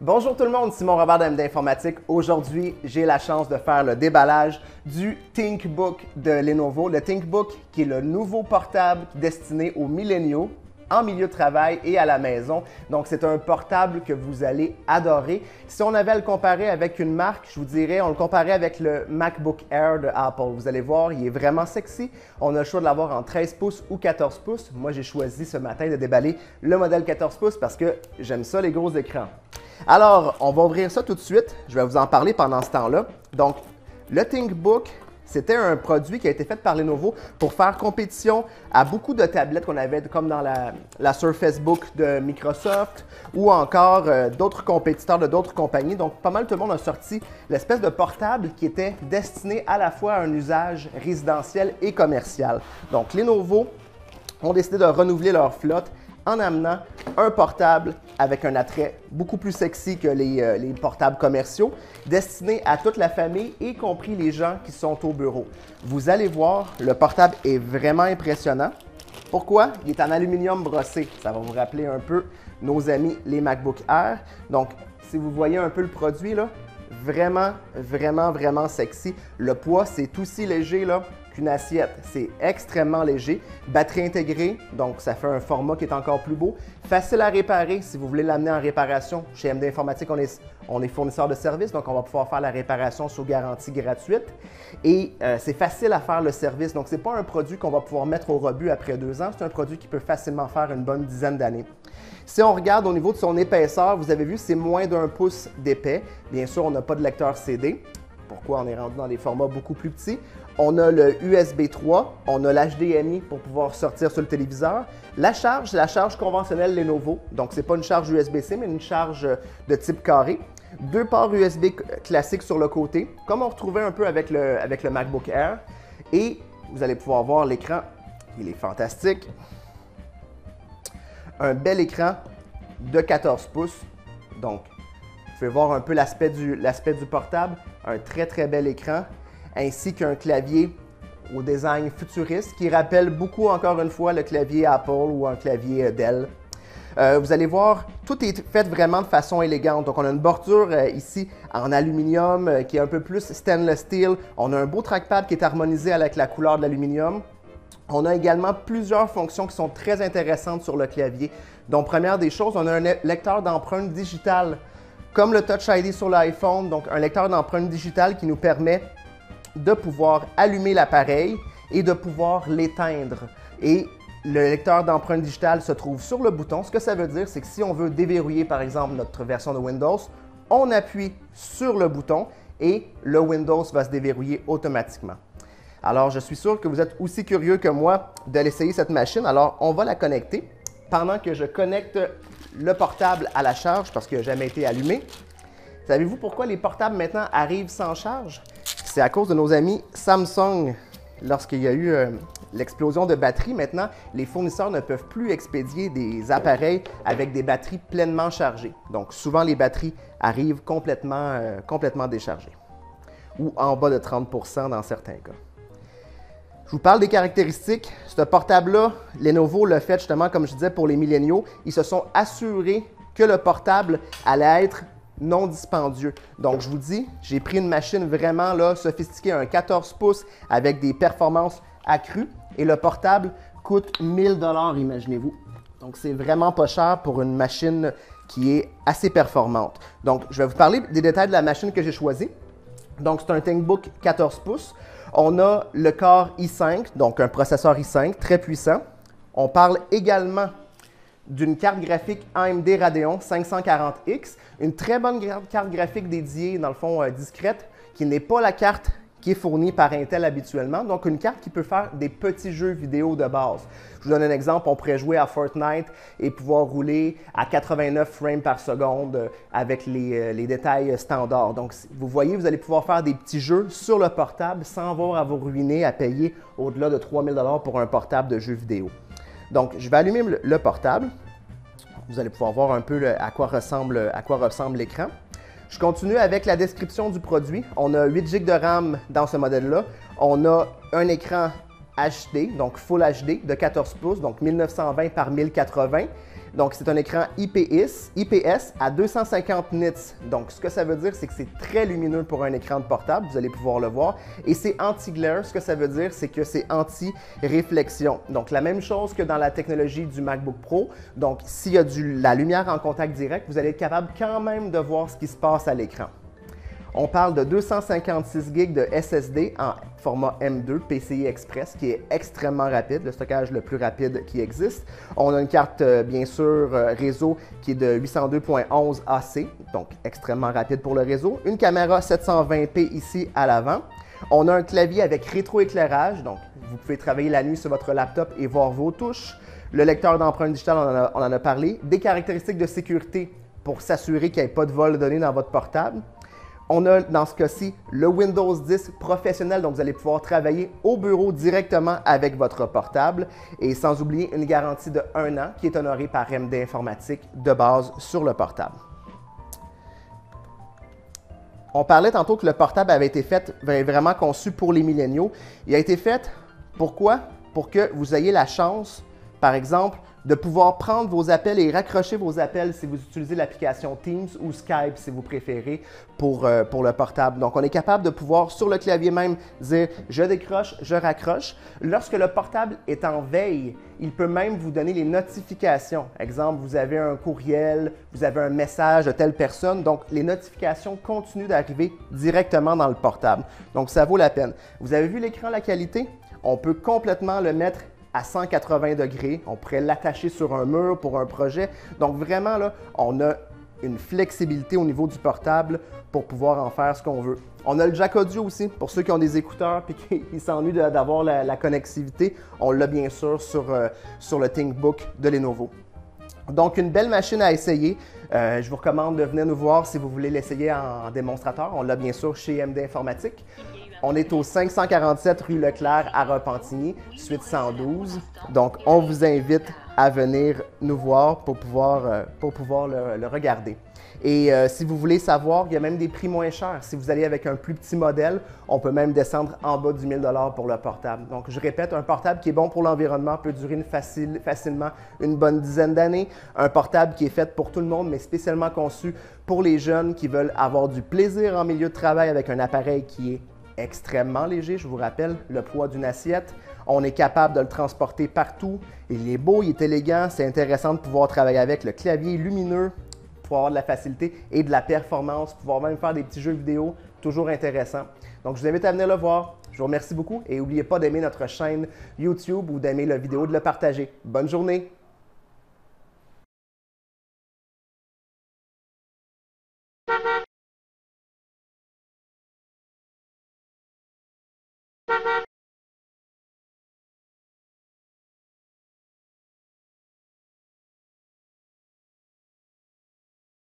Bonjour tout le monde, Simon Robert d'MD Informatique. Aujourd'hui, j'ai la chance de faire le déballage du ThinkBook de Lenovo. Le ThinkBook qui est le nouveau portable destiné aux milléniaux en milieu de travail et à la maison. Donc, c'est un portable que vous allez adorer. Si on avait à le comparer avec une marque, je vous dirais, on le comparait avec le MacBook Air de Apple. Vous allez voir, il est vraiment sexy. On a le choix de l'avoir en 13 pouces ou 14 pouces. Moi, j'ai choisi ce matin de déballer le modèle 14 pouces parce que j'aime ça, les gros écrans. Alors, on va ouvrir ça tout de suite. Je vais vous en parler pendant ce temps-là. Donc, le ThinkBook, c'était un produit qui a été fait par Lenovo pour faire compétition à beaucoup de tablettes qu'on avait, comme dans la, Surface Book de Microsoft ou encore euh, d'autres compétiteurs de d'autres compagnies. Donc, pas mal tout le monde a sorti l'espèce de portable qui était destiné à la fois à un usage résidentiel et commercial. Donc, Lenovo ont décidé de renouveler leur flotte en amenant un portable avec un attrait beaucoup plus sexy que euh, les, portables commerciaux, destiné à toute la famille, y compris les gens qui sont au bureau. Vous allez voir, le portable est vraiment impressionnant. Pourquoi? Il est en aluminium brossé. Ça va vous rappeler un peu nos amis les MacBook Air. Donc, si vous voyez un peu le produit, là, vraiment, vraiment, vraiment sexy. Le poids, c'est aussi léger là, une assiette. C'est extrêmement léger. Batterie intégrée, donc ça fait un format qui est encore plus beau. Facile à réparer si vous voulez l'amener en réparation. Chez MD Informatique, on est, on est fournisseur de services, donc on va pouvoir faire la réparation sous garantie gratuite. Et euh, c'est facile à faire le service. Donc, ce n'est pas un produit qu'on va pouvoir mettre au rebut après deux ans. C'est un produit qui peut facilement faire une bonne dizaine d'années. Si on regarde au niveau de son épaisseur, vous avez vu, c'est moins d'un pouce d'épais. Bien sûr, on n'a pas de lecteur CD. Pourquoi on est rendu dans des formats beaucoup plus petits? On a le USB 3, on a l'HDMI pour pouvoir sortir sur le téléviseur. La charge, la charge conventionnelle Lenovo, donc c'est pas une charge USB-C, mais une charge de type carré. Deux ports USB classiques sur le côté, comme on retrouvait un peu avec le, MacBook Air. Et vous allez pouvoir voir l'écran, il est fantastique. Un bel écran de 14 pouces, donc vous pouvez voir un peu l'aspect du portable, un très très bel écran ainsi qu'un clavier au design futuriste qui rappelle beaucoup encore une fois le clavier Apple ou un clavier Dell. Euh, vous allez voir, tout est fait vraiment de façon élégante. Donc, on a une bordure euh, ici en aluminium euh, qui est un peu plus stainless steel. On a un beau trackpad qui est harmonisé avec la couleur de l'aluminium. On a également plusieurs fonctions qui sont très intéressantes sur le clavier. Donc, première des choses, on a un lecteur d'empreintes digitales, comme le Touch ID sur l'iPhone. Donc, un lecteur d'empreintes digitales qui nous permet de pouvoir allumer l'appareil et de pouvoir l'éteindre. Et le lecteur d'empreintes digitales se trouve sur le bouton. Ce que ça veut dire, c'est que si on veut déverrouiller, par exemple, notre version de Windows, on appuie sur le bouton et le Windows va se déverrouiller automatiquement. Alors, je suis sûr que vous êtes aussi curieux que moi de l'essayer cette machine. Alors, on va la connecter pendant que je connecte le portable à la charge parce qu'il n'a jamais été allumé. Savez-vous pourquoi les portables maintenant arrivent sans charge? C'est à cause de nos amis Samsung. Lorsqu'il y a eu euh, l'explosion de batterie, maintenant, les fournisseurs ne peuvent plus expédier des appareils avec des batteries pleinement chargées. Donc, souvent, les batteries arrivent complètement, euh, complètement déchargées ou en bas de 30% dans certains cas. Je vous parle des caractéristiques. Ce portable-là, Lenovo l'a fait justement, comme je disais, pour les milléniaux. Ils se sont assurés que le portable allait être non dispendieux. Donc, je vous dis, j'ai pris une machine vraiment là, sophistiquée, un 14 pouces avec des performances accrues et le portable coûte 1000 dollars, imaginez-vous. Donc, c'est vraiment pas cher pour une machine qui est assez performante. Donc, je vais vous parler des détails de la machine que j'ai choisie. Donc, c'est un ThinkBook 14 pouces. On a le Core i5, donc un processeur i5 très puissant. On parle également d'une carte graphique AMD Radeon 540X, une très bonne carte graphique dédiée, dans le fond, euh, discrète, qui n'est pas la carte qui est fournie par Intel habituellement, donc une carte qui peut faire des petits jeux vidéo de base. Je vous donne un exemple, on pourrait jouer à Fortnite et pouvoir rouler à 89 frames par seconde euh, avec les, euh, les détails standards. Donc, vous voyez, vous allez pouvoir faire des petits jeux sur le portable sans avoir à vous ruiner à payer au-delà de 3000 pour un portable de jeux vidéo. Donc, je vais allumer le portable. Vous allez pouvoir voir un peu à quoi ressemble, à quoi ressemble l'écran. Je continue avec la description du produit. On a 8 GB de RAM dans ce modèle-là. On a un écran HD, donc Full HD de 14 pouces, donc 1920 par 1080. Donc, c'est un écran IPS, à 250 nits. Donc, ce que ça veut dire, c'est que c'est très lumineux pour un écran de portable. Vous allez pouvoir le voir. Et c'est anti-glare. Ce que ça veut dire, c'est que c'est anti-réflexion. Donc, la même chose que dans la technologie du MacBook Pro. Donc, s'il y a du, la lumière en contact direct, vous allez être capable quand même de voir ce qui se passe à l'écran. On parle de 256 GB de SSD en format M2 PCI Express qui est extrêmement rapide, le stockage le plus rapide qui existe. On a une carte euh, bien sûr euh, réseau qui est de 802.11 AC, donc extrêmement rapide pour le réseau. Une caméra 720p ici à l'avant. On a un clavier avec rétroéclairage, donc vous pouvez travailler la nuit sur votre laptop et voir vos touches. Le lecteur d'empreintes digitales, on on en a parlé. Des caractéristiques de sécurité pour s'assurer qu'il n'y ait pas de vol de données dans votre portable. On a dans ce cas-ci le Windows 10 professionnel, donc vous allez pouvoir travailler au bureau directement avec votre portable et sans oublier une garantie de un an qui est honorée par MD Informatique de base sur le portable. On parlait tantôt que le portable avait été fait vraiment conçu pour les milléniaux. Il a été fait pourquoi? Pour que vous ayez la chance, par exemple, de pouvoir prendre vos appels et raccrocher vos appels si vous utilisez l'application Teams ou Skype si vous préférez pour, euh, le portable. Donc, on est capable de pouvoir sur le clavier même dire je décroche, je raccroche. Lorsque le portable est en veille, il peut même vous donner les notifications. Exemple, vous avez un courriel, vous avez un message de telle personne. Donc, les notifications continuent d'arriver directement dans le portable. Donc, ça vaut la peine. Vous avez vu l'écran, la qualité? On peut complètement le mettre à 180 degrés. On pourrait l'attacher sur un mur pour un projet. Donc vraiment, là, on a une flexibilité au niveau du portable pour pouvoir en faire ce qu'on veut. On a le jack audio aussi, pour ceux qui ont des écouteurs et qui, s'ennuient d'avoir la, connectivité. On l'a bien sûr sur, euh, sur le ThinkBook de Lenovo. Donc, une belle machine à essayer. Euh, je vous recommande de venir nous voir si vous voulez l'essayer en démonstrateur. On l'a bien sûr chez MD Informatique. On est au 547 rue Leclerc à Repentigny, suite 112. Donc, on vous invite à venir nous voir pour pouvoir, euh, le, regarder. Et euh, si vous voulez savoir, il y a même des prix moins chers. Si vous allez avec un plus petit modèle, on peut même descendre en bas du 1000 pour le portable. Donc, je répète, un portable qui est bon pour l'environnement peut durer facilement une bonne dizaine d'années. Un portable qui est fait pour tout le monde, mais spécialement conçu pour les jeunes qui veulent avoir du plaisir en milieu de travail avec un appareil qui est extrêmement léger, je vous rappelle, le poids d'une assiette. On est capable de le transporter partout. Il est beau, il est élégant, c'est intéressant de pouvoir travailler avec le clavier lumineux pour avoir de la facilité et de la performance, pouvoir même faire des petits jeux vidéo, toujours intéressant. Donc je vous invite à venir le voir. Je vous remercie beaucoup et n'oubliez pas d'aimer notre chaîne YouTube ou d'aimer la vidéo, de le partager. Bonne journée!